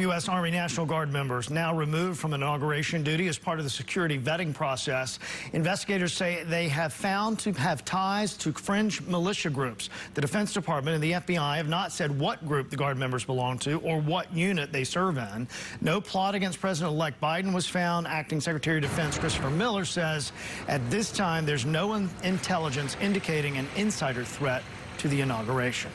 U.S. Army National Guard members now removed from inauguration duty as part of the security vetting process. Investigators say they have found to have ties to fringe militia groups. The Defense Department and the FBI have not said what group the Guard members belong to or what unit they serve in. No plot against President-elect Biden was found. Acting Secretary of Defense Christopher Miller says at this time there's no intelligence indicating an insider threat to the inauguration.